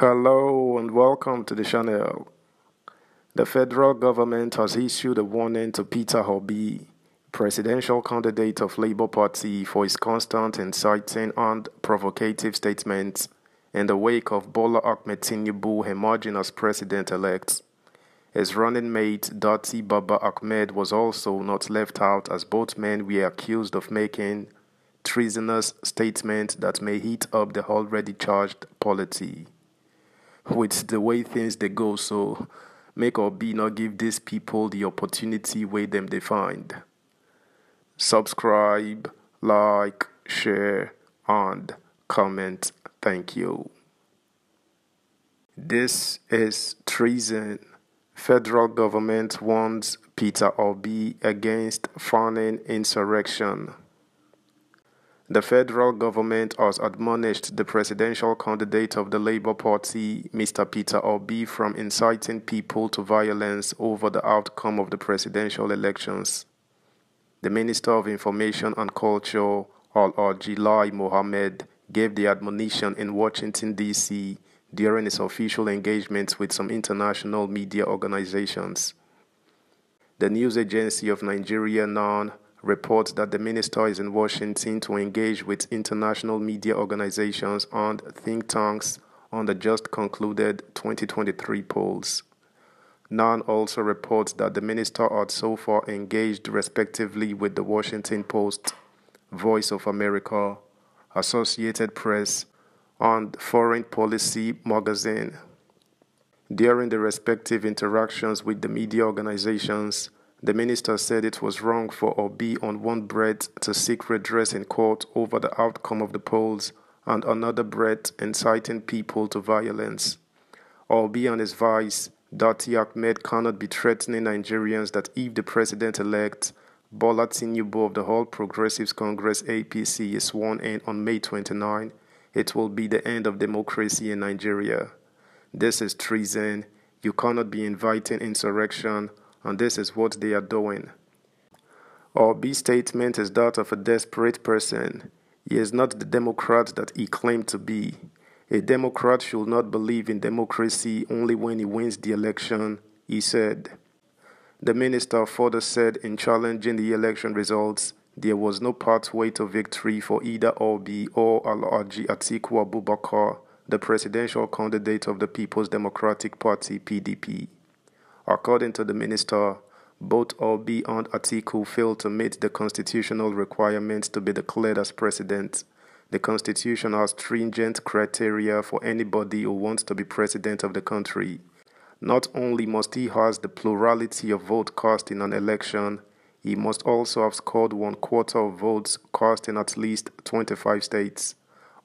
Hello and welcome to the channel. The federal government has issued a warning to Peter Obi, presidential candidate of Labour Party, for his constant inciting and provocative statements in the wake of Bola Ahmed Tinubu emerging as president-elect. His running mate Datti Baba Ahmed was also not left out as both men were accused of making treasonous statements that may heat up the already charged polity with the way things they go. So make or be not give these people the opportunity where them they find. Subscribe, like, share, and comment. Thank you. This is treason. Federal government warns Peter Obi against fanning insurrection. The federal government has admonished the presidential candidate of the Labour Party, Mr. Peter Obi, from inciting people to violence over the outcome of the presidential elections. The Minister of Information and Culture, Alhaji Lai Mohammed, gave the admonition in Washington, D.C. during his official engagements with some international media organizations. The news agency of Nigeria, NAN, reports that the minister is in Washington to engage with international media organizations and think tanks on the just concluded 2023 polls. NAN also reports that the minister had so far engaged respectively with the Washington Post, Voice of America, Associated Press, and Foreign Policy magazine. During the respective interactions with the media organizations, the minister said it was wrong for Obi on one breath to seek redress in court over the outcome of the polls and another breath inciting people to violence. Obi and his vice, Datti Ahmed, cannot be threatening Nigerians that if the president-elect Bola Tinubu of the All Progressives Congress APC is sworn in on May 29, it will be the end of democracy in Nigeria. This is treason. You cannot be inviting insurrection and this is what they are doing. Obi's statement is that of a desperate person. He is not the Democrat that he claimed to be. A Democrat should not believe in democracy only when he wins the election, he said. The minister further said in challenging the election results, there was no pathway to victory for either Obi or Alhaji Atiku Abubakar, the presidential candidate of the People's Democratic Party PDP. According to the minister, both Obi and Atiku failed to meet the constitutional requirements to be declared as president. The constitution has stringent criteria for anybody who wants to be president of the country. Not only must he have the plurality of vote cast in an election, he must also have scored one quarter of votes cast in at least 25 states.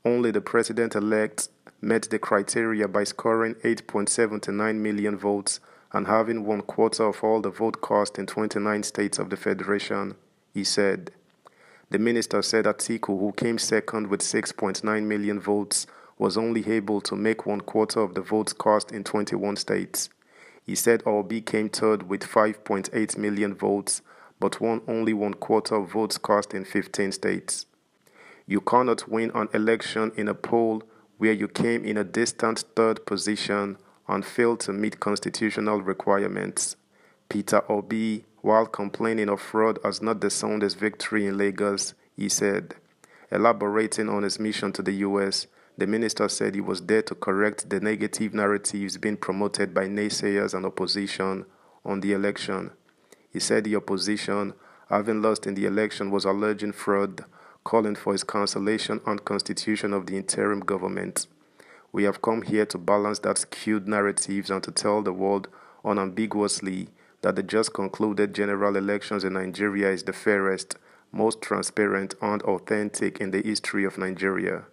Only the president elect met the criteria by scoring 8.79 million votes and having one quarter of all the vote cast in 29 states of the Federation, he said. The minister said Atiku, who came second with 6.9 million votes, was only able to make one quarter of the votes cast in 21 states. He said Obi came third with 5.8 million votes, but won only one quarter of votes cast in 15 states. You cannot win an election in a poll where you came in a distant third position and failed to meet constitutional requirements. Peter Obi, while complaining of fraud as not the soundest victory in Lagos, he said. Elaborating on his mission to the US, the minister said he was there to correct the negative narratives being promoted by naysayers and opposition on the election. He said the opposition, having lost in the election, was alleging fraud, calling for his cancellation and constitution of the interim government. We have come here to balance that skewed narratives and to tell the world unambiguously that the just concluded general elections in Nigeria is the fairest, most transparent, and authentic in the history of Nigeria.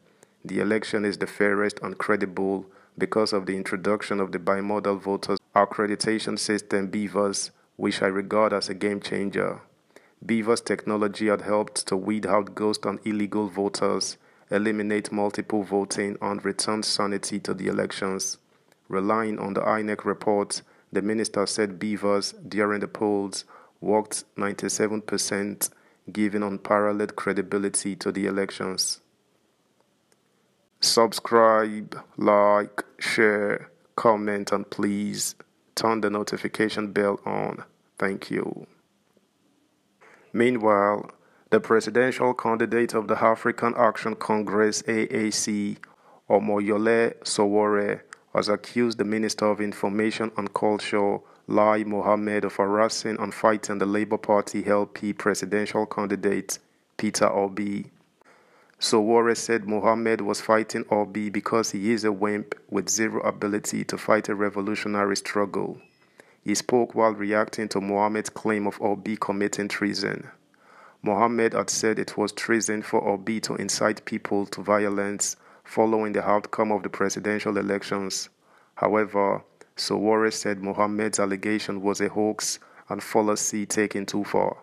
The election is the fairest and credible because of the introduction of the bimodal voters accreditation system BVAS, which I regard as a game changer. BVAS technology had helped to weed out ghost and illegal voters eliminate multiple voting and return sanity to the elections. Relying on the INEC report, the minister said BVAS during the polls walked 97%, giving unparalleled credibility to the elections. Subscribe, like, share, comment, and please turn the notification bell on. Thank you. Meanwhile, the presidential candidate of the African Action Congress AAC, Omoyele Sowore, has accused the Minister of Information and Culture, Lai Mohammed, of harassing and fighting the Labour Party LP presidential candidate, Peter Obi. Sowore said Mohammed was fighting Obi because he is a wimp with zero ability to fight a revolutionary struggle. He spoke while reacting to Mohammed's claim of Obi committing treason. Mohammed had said it was treason for Obi to incite people to violence following the outcome of the presidential elections. However, Sowore said Mohammed's allegation was a hoax and fallacy taken too far.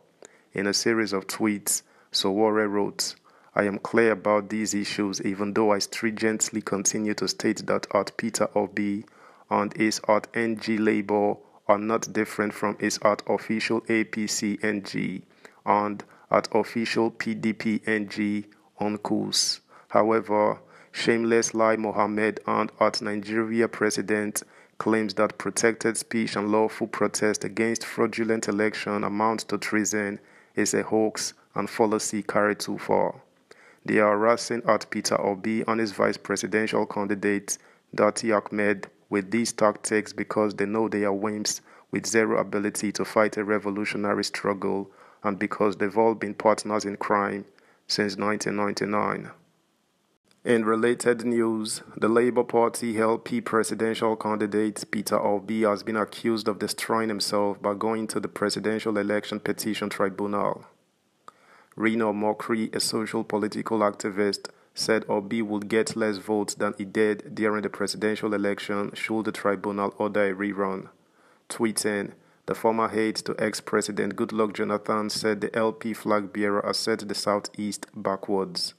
In a series of tweets, Sowore wrote, I am clear about these issues even though I stringently continue to state that Art Peter Obi and his Art NG label are not different from his Art official APC NG and at official PDP NG on course. However, Shameless Lai Mohammed and at Nigeria President claims that protected speech and lawful protest against fraudulent election amounts to treason is a hoax and fallacy carried too far. They are harassing at Peter Obi and his vice presidential candidate, Datti Ahmed, with these tactics because they know they are wimps with zero ability to fight a revolutionary struggle and because they've all been partners in crime since 1999. In related news, the Labour Party LP presidential candidate Peter Obi has been accused of destroying himself by going to the Presidential Election Petition Tribunal. Reno Omokri, a social political activist, said Obi would get less votes than he did during the presidential election should the tribunal order a rerun. Tweeting, the former aide to ex-president Goodluck Jonathan said the LP flag bearer has set the southeast backwards.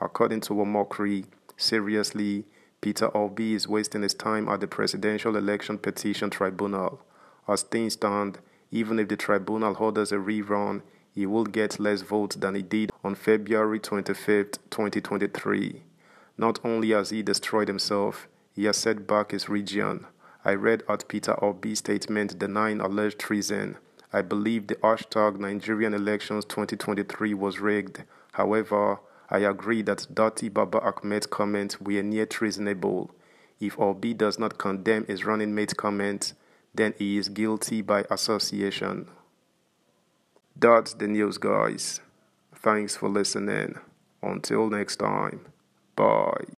According to Omokri, seriously, Peter Obi is wasting his time at the Presidential Election Petition Tribunal. As things stand, even if the tribunal orders a rerun, he will get less votes than he did on February 25, 2023. Not only has he destroyed himself, he has set back his region. I read at Peter Obi's statement denying alleged treason. I believe the hashtag Nigerian elections 2023 was rigged. However, I agree that Datti Baba Ahmed's comments were near treasonable. If Obi does not condemn his running mate's comments, then he is guilty by association. That's the news, guys. Thanks for listening. Until next time, bye.